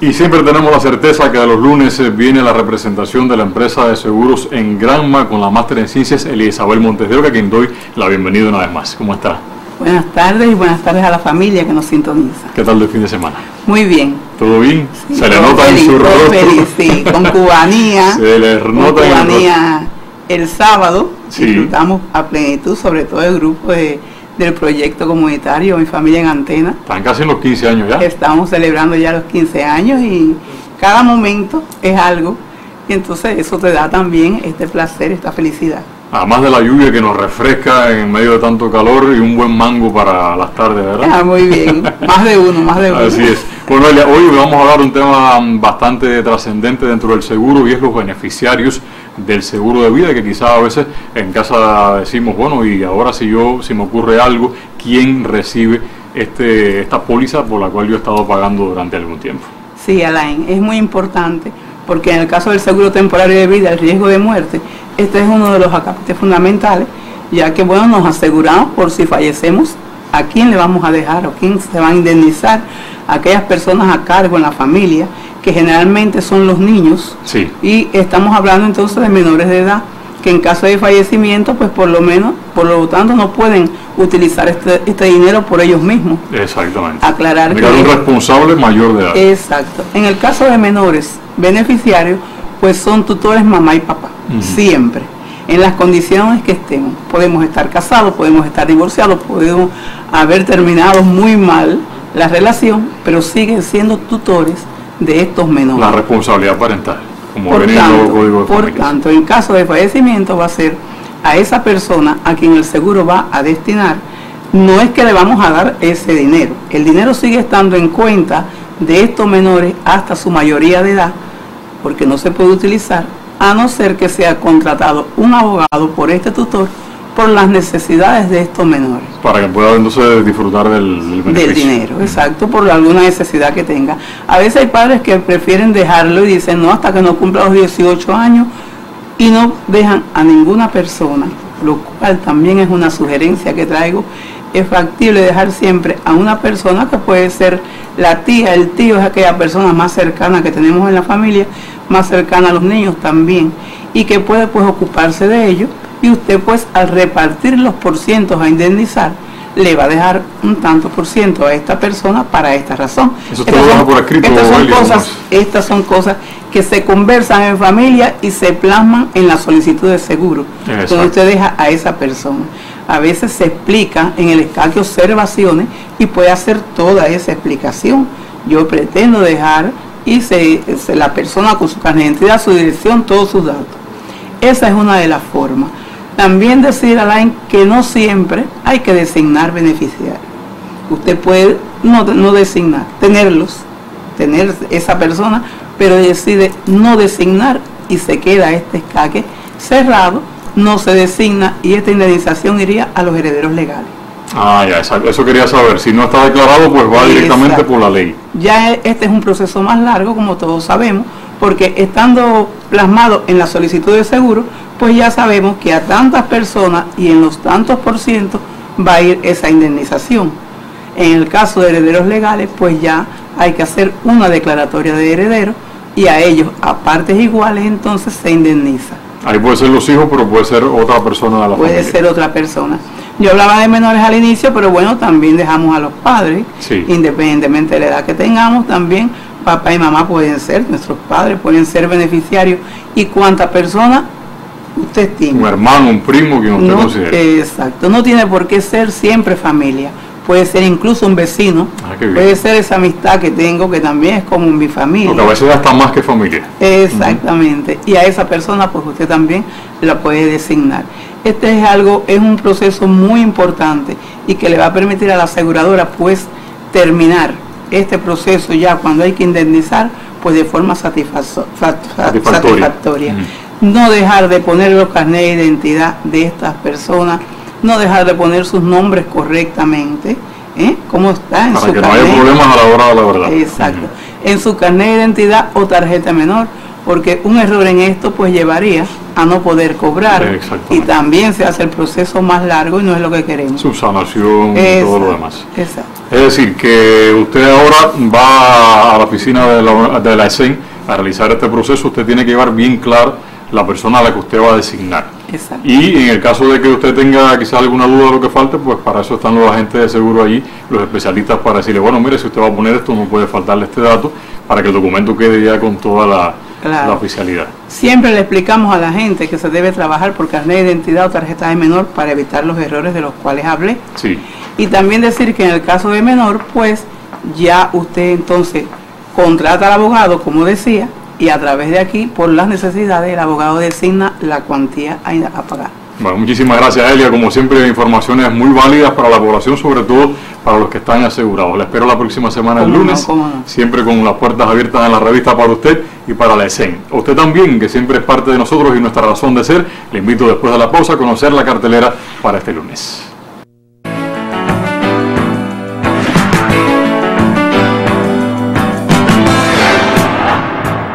Y siempre tenemos la certeza que a los lunes eh, viene la representación de la empresa de seguros en Granma con la máster en ciencias Elizabeth Montes de Oca, a quien doy la bienvenida una vez más. ¿Cómo está? Buenas tardes y buenas tardes a la familia que nos sintoniza. ¿Qué tal el fin de semana? Muy bien. ¿Todo bien? Sí, Se le nota en su rostro. feliz, sí, con cubanía. Se le con nota en el el sábado. Sí. Disfrutamos a plenitud, sobre todo el grupo de- del proyecto comunitario Mi Familia en Antena. Están casi en los 15 años ya. Estamos celebrando ya los 15 años y cada momento es algo. Y entonces eso te da también este placer, esta felicidad. Además de la lluvia que nos refresca en medio de tanto calor y un buen mango para las tardes, ¿verdad? Ah, muy bien. Más de uno, más de uno. Así es. Bueno, Elia, hoy vamos a hablar de un tema bastante trascendente dentro del seguro y es los beneficiarios del seguro de vida, que quizás a veces en casa decimos, bueno, y ahora si yo, si me ocurre algo, ¿quién recibe este, esta póliza por la cual yo he estado pagando durante algún tiempo? Sí, Alain, es muy importante porque en el caso del seguro temporario de vida, el riesgo de muerte, este es uno de los acapates fundamentales, ya que bueno, nos aseguramos por si fallecemos, a quién le vamos a dejar o quién se va a indemnizar, a aquellas personas a cargo en la familia, que generalmente son los niños, Sí. y estamos hablando entonces de menores de edad que en caso de fallecimiento, pues por lo menos, por lo tanto, no pueden utilizar este, este dinero por ellos mismos. Exactamente. Aclarar Mirar que- un responsable mayor de edad. Exacto. En el caso de menores beneficiarios, pues son tutores mamá y papá, Siempre. En las condiciones que estemos. Podemos estar casados, podemos estar divorciados, podemos haber terminado muy mal la relación, pero siguen siendo tutores de estos menores. La responsabilidad parental, como Por tanto, código de por tanto, en caso de fallecimiento va a ser a esa persona a quien el seguro va a destinar. No es que le vamos a dar ese dinero. El dinero sigue estando en cuenta de estos menores hasta su mayoría de edad, porque no se puede utilizar, a no ser que sea contratado un abogado por este tutor por las necesidades de estos menores Para que pueda entonces disfrutar del, del dinero, exacto, por alguna necesidad que tenga. A veces hay padres que prefieren dejarlo y dicen, no, hasta que no cumpla los 18 años y no dejan a ninguna persona, lo cual también es una sugerencia que traigo. Es factible dejar siempre a una persona que puede ser la tía, el tío, es aquella persona más cercana que tenemos en la familia, más cercana a los niños también, y que puede pues ocuparse de ellos y usted pues al repartir los porcientos a indemnizar, le va a dejar un tanto por ciento a esta persona para esta razón. Eso Estas son- por escrito, estas son cosas, ¿cómo estas son cosas que se conversan en familia y se plasman en la solicitud de seguro, Exacto. donde usted deja a esa persona. A veces se explica en el escaque observaciones y puede hacer toda esa explicación. Yo pretendo dejar y se, la persona con su carnet de identidad, su dirección, todos sus datos. Esa es una de las formas. También decir, Alain, que no siempre hay que designar beneficiarios. Usted puede no, no designar, tenerlos, tener esa persona, pero decide no designar y se queda este escaque cerrado, no se designa y esta indemnización iría a los herederos legales. Ah, ya, exacto. eso quería saber. Si no está declarado, pues va directamente Exacto. por la ley. Ya e- este es un proceso más largo, como todos sabemos, porque estando plasmado en la solicitud de seguro, pues ya sabemos que a tantas personas y en los tantos por ciento va a ir esa indemnización. En el caso de herederos legales, pues ya hay que hacer una declaratoria de heredero y a ellos a partes iguales entonces se indemniza. Ahí puede ser los hijos, pero puede ser otra persona de la Puede familia. ser otra persona. Yo hablaba de menores al inicio, pero bueno, también dejamos a los padres, Sí. independientemente de la edad que tengamos, también papá y mamá pueden ser, nuestros padres pueden ser beneficiarios. ¿Y cuántas personas usted Un estima? hermano, un primo, quien usted No, considere. exacto, no tiene por qué ser siempre familia. Puede ser incluso un vecino, Ah, puede ser esa amistad que tengo, que también es como mi familia. Porque a veces hasta más que familia. Exactamente. Y a esa persona, pues usted también la puede designar. Este es algo, es un proceso muy importante y que le va a permitir a la aseguradora, pues, terminar este proceso ya cuando hay que indemnizar, pues de forma satisfactoria. No dejar de poner los carnets de identidad de estas personas, no dejar de poner sus nombres correctamente, ¿eh? ¿Cómo está en Para su que no haya problemas a la hora de la verdad. Exacto. En su carnet de identidad o tarjeta menor, porque un error en esto pues llevaría a no poder cobrar Exactamente. y también se hace el proceso más largo y no es lo que queremos. Subsanación y todo lo Exacto, demás. Exacto. Es decir, que usted ahora va a la oficina de la, de la ESEN a realizar este proceso, usted tiene que llevar bien claro la persona a la que usted va a designar. Exacto. Y en el caso de que usted tenga quizás alguna duda de lo que falte, pues para eso están los agentes de seguro allí, los especialistas para decirle, bueno, mire, si usted va a poner esto, no puede faltarle este dato, para que el documento quede ya con toda la, Claro. la oficialidad. Siempre le explicamos a la gente que se debe trabajar por carnet de identidad o tarjeta de menor para evitar los errores de los cuales hablé. Sí, Y también decir que en el caso de menor, pues ya usted entonces contrata al abogado, como decía, y a través de aquí, por las necesidades, el abogado designa la cuantía a, a pagar. Bueno, muchísimas gracias, Elia. Como siempre, informaciones muy válidas para la población, sobre todo para los que están asegurados. La espero la próxima semana, el no, lunes, no. siempre con las puertas abiertas en la revista para usted y para la ESEN. Usted también, que siempre es parte de nosotros y nuestra razón de ser, le invito después de la pausa a conocer la cartelera para este lunes.